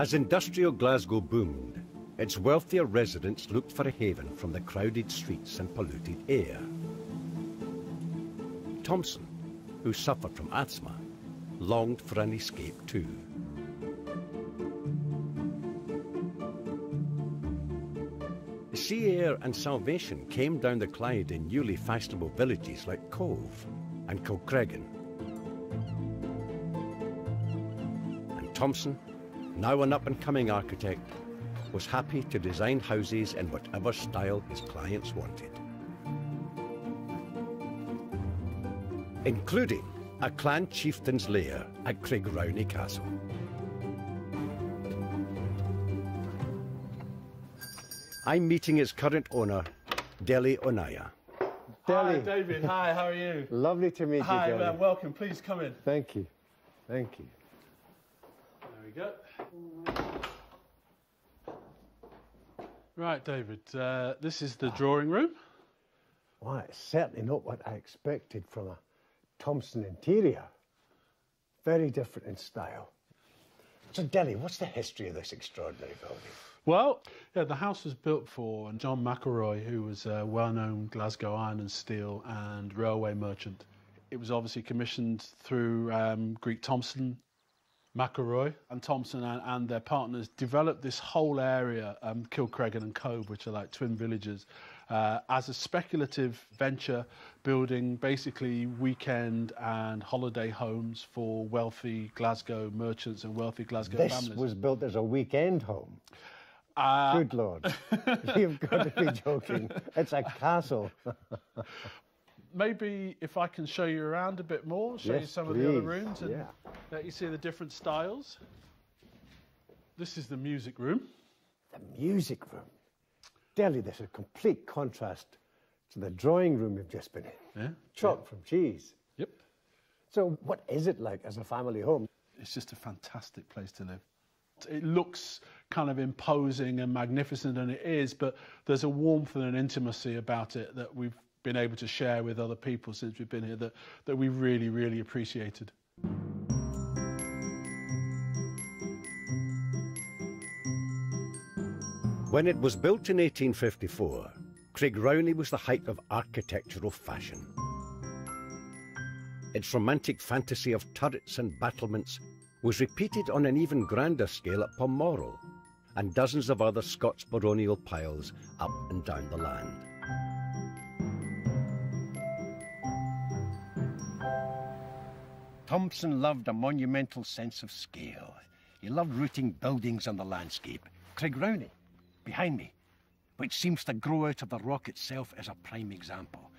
As industrial Glasgow boomed, its wealthier residents looked for a haven from the crowded streets and polluted air. Thomson, who suffered from asthma, longed for an escape too. Sea air and salvation came down the Clyde in newly fashionable villages like Cove and Kilcreggan. And Thomson, now an up-and-coming architect, was happy to design houses in whatever style his clients wanted. Including a clan chieftain's lair at Craigrownie Castle. I'm meeting its current owner, Deli Onaya. Hi, Deli. David. Hi, how are you? Lovely to meet Hi, you, Deli. uh, welcome. Please come in. Thank you. Thank you. We go. Right, David. Uh, this is the drawing room. Why, it's certainly not what I expected from a Thomson interior. Very different in style. So, Deli, what's the history of this extraordinary building? Well, yeah, the house was built for John McElroy, who was a well-known Glasgow iron and steel and railway merchant. It was obviously commissioned through um, Greek Thomson, McElroy, and Thomson and, and their partners developed this whole area, um, Kilcreggan and Cove, which are like twin villages, uh, as a speculative venture, building basically weekend and holiday homes for wealthy Glasgow merchants and wealthy Glasgow This families. was built as a weekend home. Uh, Good Lord. You've got to be joking. It's a castle. maybe if I can show you around a bit more, show you Yes, some of the other rooms and Yeah. let you see the different styles. This is the music room. The music room. Deli, there's a complete contrast to the drawing room you've just been in. Yeah. Chalk from cheese. Yep. So, what is it like as a family home? It's just a fantastic place to live. It looks kind of imposing and magnificent, and it is, but there's a warmth and an intimacy about it that we've been able to share with other people since we've been here that, that we really, really appreciated. When it was built in 1854, Craigrownie was the height of architectural fashion. Its romantic fantasy of turrets and battlements was repeated on an even grander scale at Balmoral and dozens of other Scots baronial piles up and down the land. Thomson loved a monumental sense of scale. He loved rooting buildings on the landscape. Craigrownie, behind me, which seems to grow out of the rock itself, is a prime example.